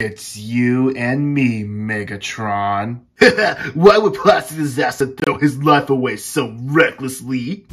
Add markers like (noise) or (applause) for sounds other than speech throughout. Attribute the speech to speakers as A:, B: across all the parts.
A: It's you and me, Megatron. (laughs) Why would Plastic Disasta throw his life away so recklessly?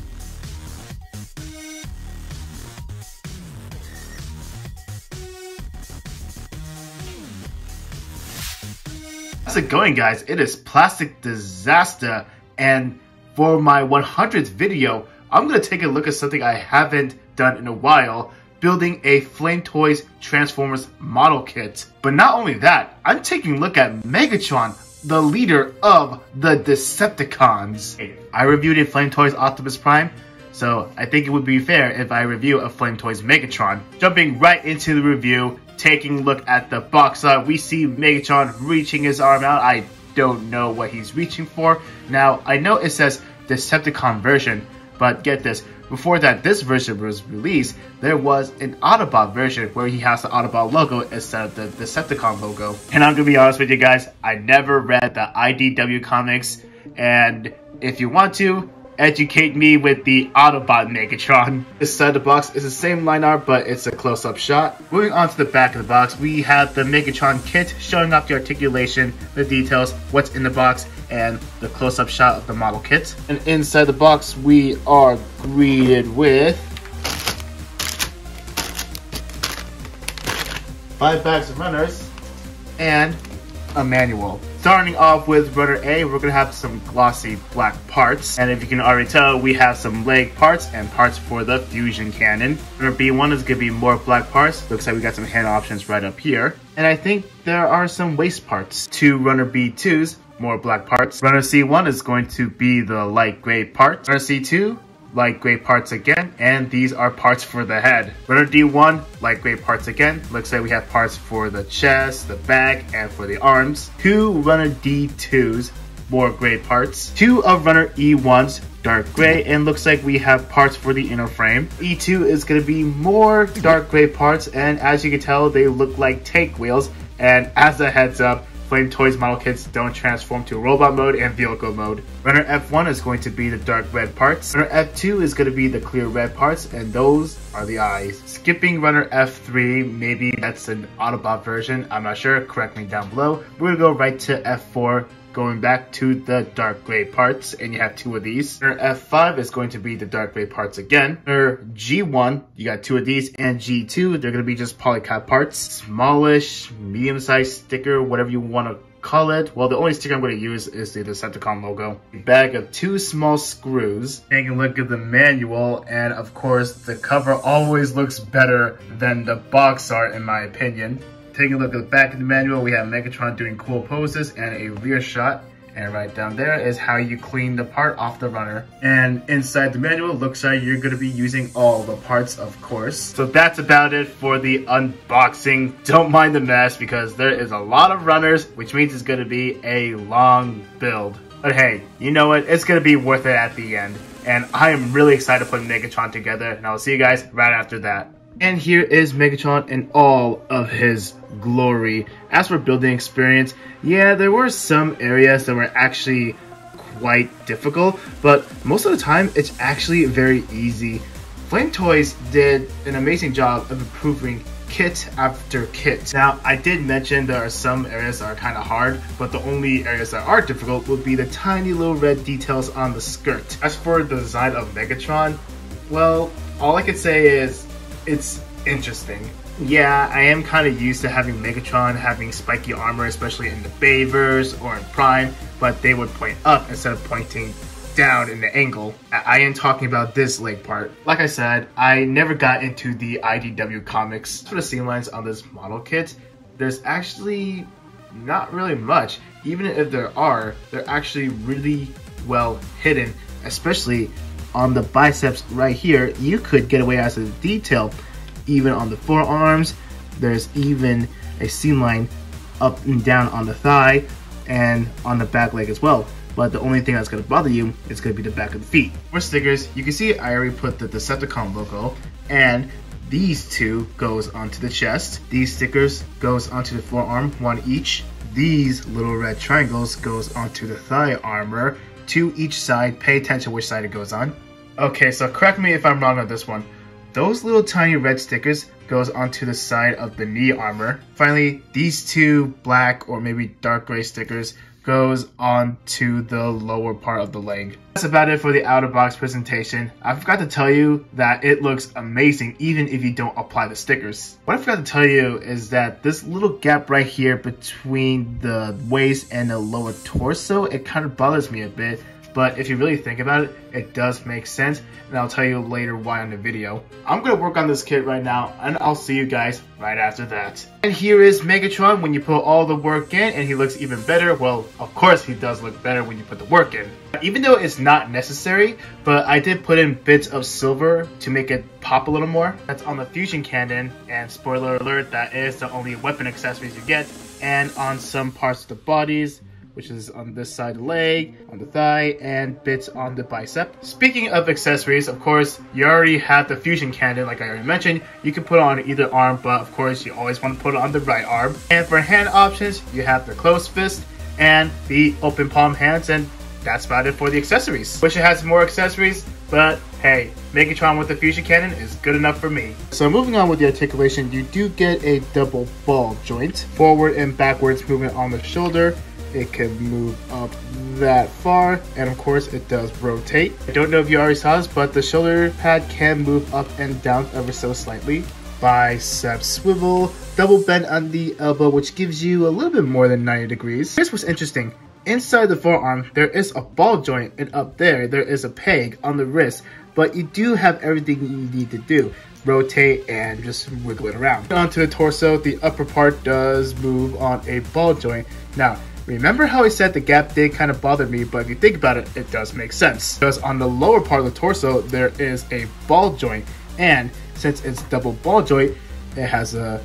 A: How's it going guys? It is Plastic Disasta and for my 100th video, I'm going to take a look at something I haven't done in a while building a Flame Toys Transformers model kit. But not only that, I'm taking a look at Megatron, the leader of the Decepticons. I reviewed a Flame Toys Optimus Prime, so I think it would be fair if I review a Flame Toys Megatron. Jumping right into the review, taking a look at the box art, we see Megatron reaching his arm out. I don't know what he's reaching for. Now, I know it says Decepticon version, but get this, before that this version was released, there was an Autobot version where he has the Autobot logo instead of the Decepticon logo. And I'm gonna be honest with you guys, I never read the IDW comics, and if you want to, educate me with the Autobot Megatron. (laughs) This side of the box is the same line art, but it's a close-up shot. Moving on to the back of the box, we have the Megatron kit showing off the articulation, the details, what's in the box, and the close-up shot of the model kit. And inside the box, we are greeted with five bags of runners and a manual. Starting off with Runner A, we're gonna have some glossy black parts. And if you can already tell, we have some leg parts and parts for the fusion cannon. Runner B1 is gonna be more black parts. Looks like we got some hand options right up here. And I think there are some waist parts. Two Runner B2s, more black parts. Runner C1 is going to be the light gray parts. Runner C2, light gray parts again, and these are parts for the head. Runner D1, light gray parts again. Looks like we have parts for the chest, the back, and for the arms. Two Runner D2s, more gray parts. Two of Runner E1s, dark gray, and looks like we have parts for the inner frame. E2 is going to be more dark gray parts, and as you can tell, they look like tank wheels. And as a heads up, Flame Toys model kits don't transform to robot mode and vehicle mode. Runner F1 is going to be the dark red parts. Runner F2 is going to be the clear red parts, and those are the eyes. Skipping Runner F3, maybe that's an Autobot version, I'm not sure, correct me down below. We're going to go right to F4, going back to the dark gray parts, and you have two of these. Runner F5 is going to be the dark gray parts again. Runner G1, you got two of these, and G2, they're going to be just polycap parts. Smallish, medium-sized sticker, whatever you want to call it. Well, the only sticker I'm going to use is the Decepticon logo. A bag of two small screws. Taking a look at the manual, and of course, the cover always looks better than the box art, in my opinion. Taking a look at the back of the manual, we have Megatron doing cool poses and a rear shot. And right down there is how you clean the part off the runner. And inside the manual, looks like you're to be using all the parts, of course. So that's about it for the unboxing. Don't mind the mess because there is a lot of runners, which means it's to be a long build. But hey, you know what? It's to be worth it at the end. And I am really excited to put Megatron together. And I'll see you guys right after that. And here is Megatron in all of his glory. As for building experience, yeah, there were some areas that were actually quite difficult, but most of the time it's actually very easy. Flame Toys did an amazing job of improving kit after kit. Now, I did mention there are some areas that are kind of hard, but the only areas that are difficult would be the tiny little red details on the skirt. As for the design of Megatron, well, all I could say is it's interesting. Yeah, I am kind of used to having Megatron having spiky armor, especially in the Bayverse or in Prime, but they would point up instead of pointing down in the angle. I am talking about this leg part. Like I said, I never got into the IDW comics. For the seam lines on this model kit, there's actually not really much. Even if there are, they're actually really well hidden, especially on the biceps right here, you could get away as a detail. Even on the forearms, there's even a seam line up and down on the thigh and on the back leg as well. But the only thing that's going to bother you is going to be the back of the feet. For stickers, you can see I already put the Decepticon logo and these two goes onto the chest. These stickers goes onto the forearm, one each. These little red triangles goes onto the thigh armor to each side. Pay attention which side it goes on. Okay, so correct me if I'm wrong on this one. those little tiny red stickers goes onto the side of the knee armor. Finally, these two black or maybe dark gray stickers goes on to the lower part of the leg. That's about it for the out of box presentation. I forgot to tell you that it looks amazing even if you don't apply the stickers. What I forgot to tell you is that this little gap right here between the waist and the lower torso, it kind of bothers me a bit but if you really think about it, it does make sense, and I'll tell you later why in the video. I'm gonna work on this kit right now, and I'll see you guys right after that. And here is Megatron when you put all the work in, and he looks even better. Well, of course he does look better when you put the work in. Even though it's not necessary, but I did put in bits of silver to make it pop a little more. That's on the fusion cannon, and spoiler alert, that is the only weapon accessories you get. And on some parts of the bodies, which is on this side of the leg, on the thigh, and bits on the bicep. Speaking of accessories, of course, you already have the fusion cannon, like I already mentioned. You can put it on either arm, but of course, you always want to put it on the right arm. And for hand options, you have the closed fist and the open palm hands, and that's about it for the accessories. Wish it had more accessories, but hey, Megatron with the fusion cannon is good enough for me. So moving on with the articulation, you do get a double ball joint. Forward and backwards movement on the shoulder, it can move up that far and of course it does rotate. I don't know if you already saw this but the shoulder pad can move up and down ever so slightly. Bicep swivel, double bend on the elbow which gives you a little bit more than 90 degrees. Here's what's interesting. Inside the forearm there is a ball joint and up there there is a peg on the wrist but you do have everything you need to do rotate and just wiggle it around. Onto the torso, the upper part does move on a ball joint. Now, Remember how I said the gap did kind of bother me, but if you think about it, it does make sense. Because on the lower part of the torso, there is a ball joint, and since it's double ball joint, it has a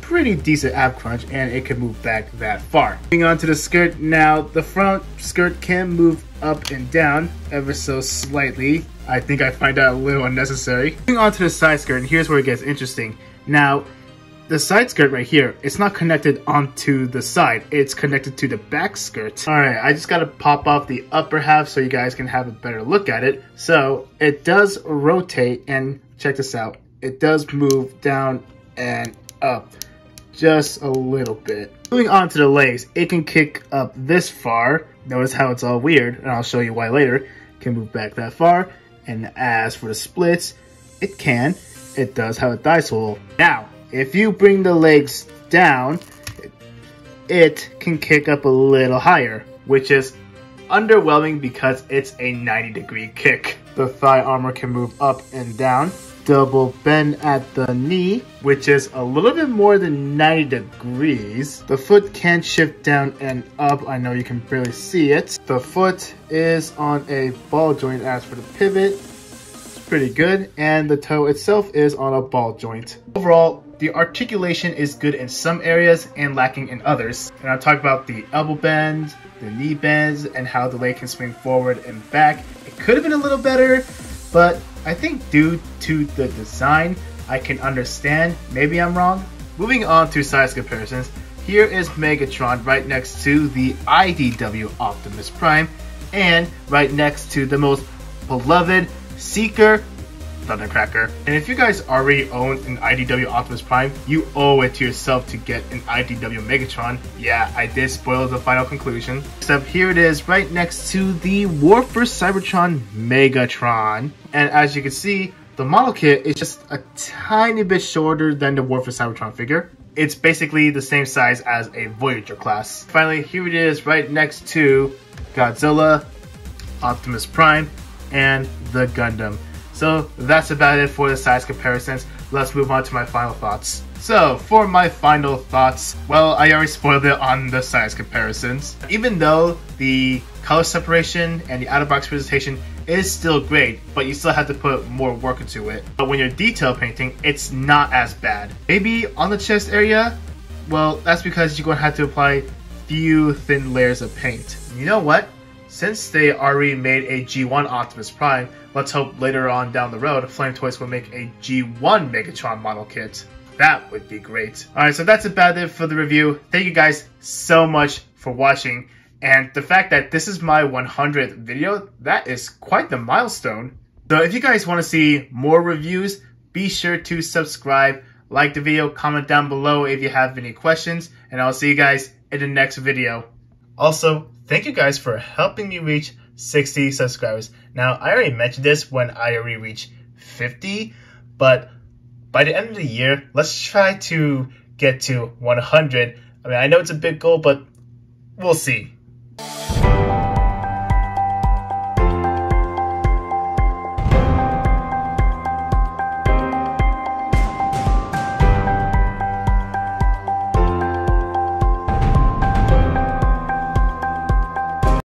A: pretty decent ab crunch and it can move back that far. Moving on to the skirt now, the front skirt can move up and down ever so slightly. I think I find that a little unnecessary. Moving on to the side skirt, and here's where it gets interesting. Now, the side skirt right here, it's not connected onto the side, it's connected to the back skirt. Alright, I just gotta pop off the upper half so you guys can have a better look at it. So, it does rotate, and check this out, it does move down and up just a little bit. Moving on to the legs, it can kick up this far. Notice how it's all weird, and I'll show you why later. Can move back that far, and as for the splits, it can. It does have a thigh hole. Now, if you bring the legs down, it can kick up a little higher, which is underwhelming because it's a 90 degree kick. The thigh armor can move up and down, double bend at the knee, which is a little bit more than 90 degrees. The foot can shift down and up. I know you can barely see it. The foot is on a ball joint as for the pivot. It's pretty good. And the toe itself is on a ball joint. Overall, the articulation is good in some areas and lacking in others. And I'll talk about the elbow bends, the knee bends, and how the leg can swing forward and back. It could have been a little better, but I think due to the design, I can understand. Maybe I'm wrong. Moving on to size comparisons, here is Megatron right next to the IDW Optimus Prime, and right next to the most beloved Seeker Thundercracker. And if you guys already own an IDW Optimus Prime, you owe it to yourself to get an IDW Megatron. Yeah, I did spoil the final conclusion. Except here it is right next to the War for Cybertron Megatron. And as you can see, the model kit is just a tiny bit shorter than the War for Cybertron figure. It's basically the same size as a Voyager class. Finally, here it is right next to Godzilla, Optimus Prime, and the Gundam. So that's about it for the size comparisons. Let's move on to my final thoughts. So, for my final thoughts, well, I already spoiled it on the size comparisons. Even though the color separation and the out-of-box presentation is still great, but you still have to put more work into it. But when you're detail painting, it's not as bad. Maybe on the chest area, well, that's because you're going to have to apply few thin layers of paint. You know what? Since they already made a G1 Optimus Prime, let's hope later on down the road, Flame Toys will make a G1 Megatron model kit. That would be great. Alright, so that's about it for the review. Thank you guys so much for watching. And the fact that this is my 100th video, that is quite the milestone. So if you guys want to see more reviews, Be sure to subscribe, like the video, comment down below if you have any questions, and I'll see you guys in the next video. Also, thank you guys for helping me reach 60 subscribers. Now, I already mentioned this when I already reached 50, but by the end of the year, let's try to get to 100. I mean, I know it's a big goal, but we'll see.